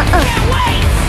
uh -uh.